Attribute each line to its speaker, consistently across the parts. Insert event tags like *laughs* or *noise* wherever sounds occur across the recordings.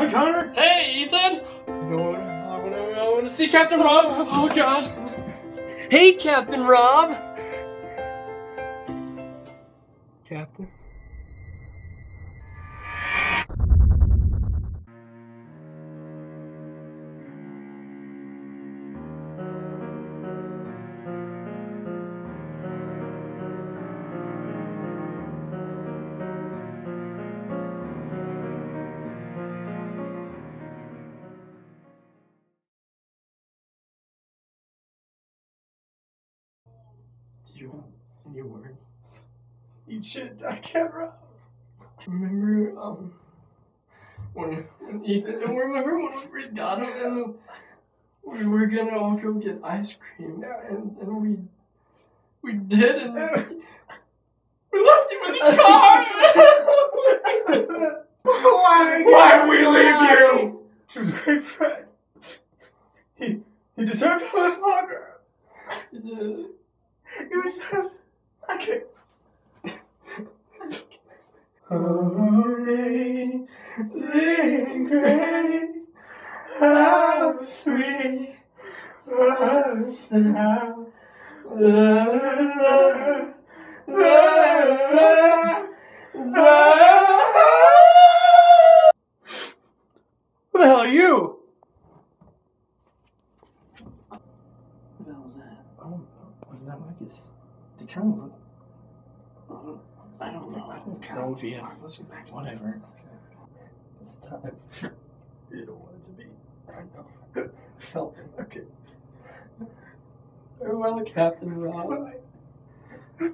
Speaker 1: Hi, Conner.
Speaker 2: Hey, Ethan! You know what? I wanna, I wanna see Captain Rob! Oh, God! Hey, Captain Rob! Captain? You have any words?
Speaker 1: You should. I can't.
Speaker 2: Remember, um, when, when Ethan, and remember when we got him and we were gonna all go get ice cream and, and we, we did and we, we left him in the *laughs* car!
Speaker 1: Why?
Speaker 3: Why we leave you?
Speaker 1: He was a great friend. He he deserved to live longer. He was. I can't. It's okay. Amazing grace, how sweet the sound. La, la, hell
Speaker 2: was that? Oh. Was that Marcus? The kind of look. I don't know. I don't know if he had.
Speaker 1: Let's get back to
Speaker 2: Whatever. This. *laughs*
Speaker 1: It's time. *laughs* you don't want it to be. I know. *laughs* so, okay.
Speaker 2: Oh, Farewell, Captain Rob.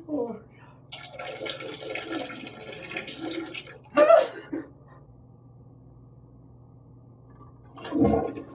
Speaker 1: oh, God.